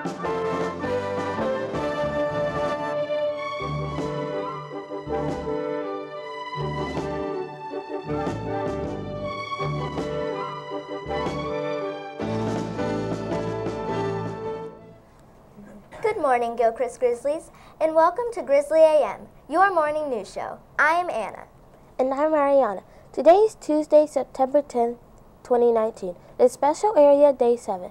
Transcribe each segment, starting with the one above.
Good morning, Gilchrist Grizzlies, and welcome to Grizzly AM, your morning news show. I am Anna. And I'm Ariana. Today is Tuesday, September 10, 2019. It's Special Area Day 7.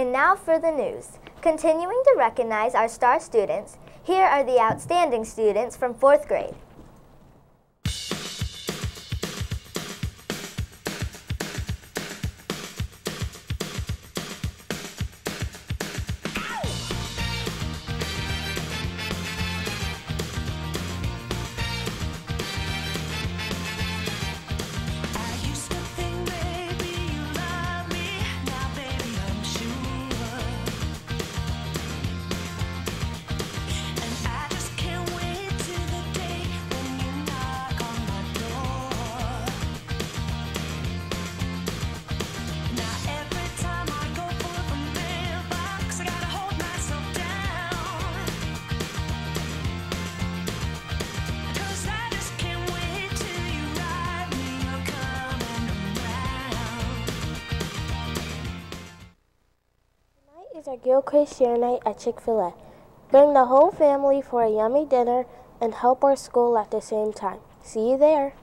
And now for the news. Continuing to recognize our star students, here are the outstanding students from fourth grade. Is our Gilchrist Share Night at Chick-fil-A. Bring the whole family for a yummy dinner and help our school at the same time. See you there.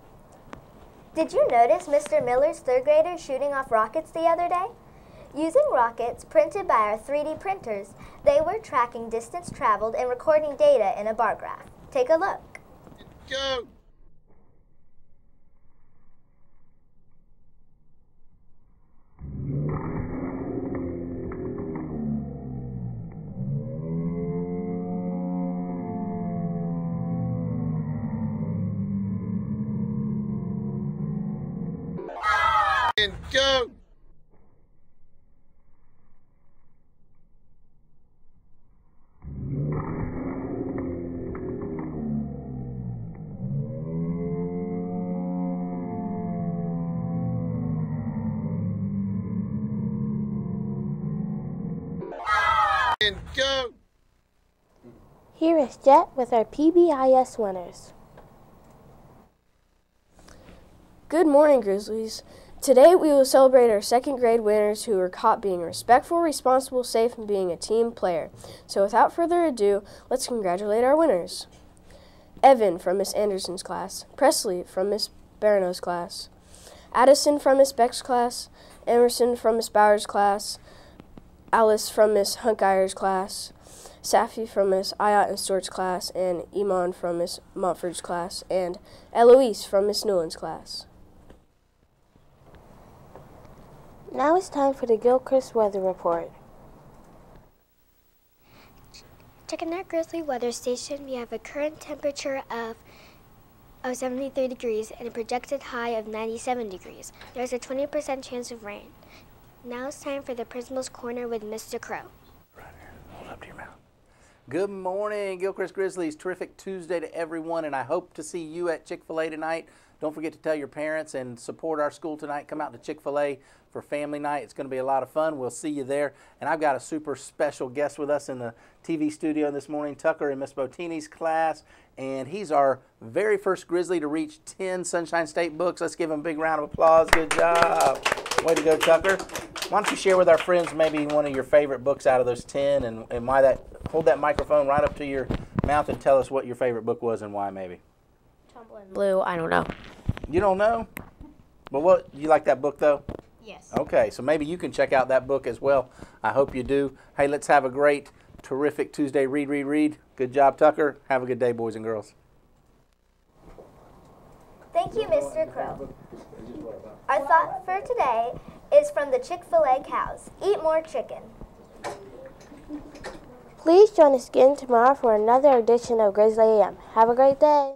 Did you notice Mr. Miller's third graders shooting off rockets the other day? Using rockets printed by our 3D printers, they were tracking distance traveled and recording data in a bar graph. Take a look. Go! And go. And go. Here is Jet with our PBIS winners. Good morning, Grizzlies. Today we will celebrate our second grade winners who were caught being respectful, responsible, safe, and being a team player. So without further ado, let's congratulate our winners. Evan from Miss Anderson's class, Presley from Miss Barano's class, Addison from Miss Beck's class, Emerson from Miss Bowers' class, Alice from Miss Hunkeyer's class, Safi from Miss Ayat and Stewart's class, and Iman from Miss Montford's class, and Eloise from Miss Newland's class. Now it's time for the Gilchrist weather report. Checking our Grizzly weather station, we have a current temperature of, of 73 degrees and a projected high of 97 degrees. There's a 20% chance of rain. Now it's time for the Principal's Corner with Mr. Crow. Right here. Hold up to your mouth. Good morning, Gilchrist Grizzlies. Terrific Tuesday to everyone, and I hope to see you at Chick fil A tonight. Don't forget to tell your parents and support our school tonight. Come out to Chick fil A for family night. It's going to be a lot of fun. We'll see you there. And I've got a super special guest with us in the TV studio this morning, Tucker in Miss Botini's class. And he's our very first Grizzly to reach 10 Sunshine State books. Let's give him a big round of applause. Good job. Way to go, Tucker. Why don't you share with our friends maybe one of your favorite books out of those 10 and, and why that, hold that microphone right up to your mouth and tell us what your favorite book was and why maybe. Blue, I don't know. You don't know? But what, you like that book though? Yes. Okay, so maybe you can check out that book as well. I hope you do. Hey, let's have a great, terrific Tuesday read, read, read. Good job, Tucker. Have a good day, boys and girls. Thank you, Mr. Crow. Our thought for today is from the Chick fil A cows Eat more chicken. Please join us again tomorrow for another edition of Grizzly AM. Have a great day.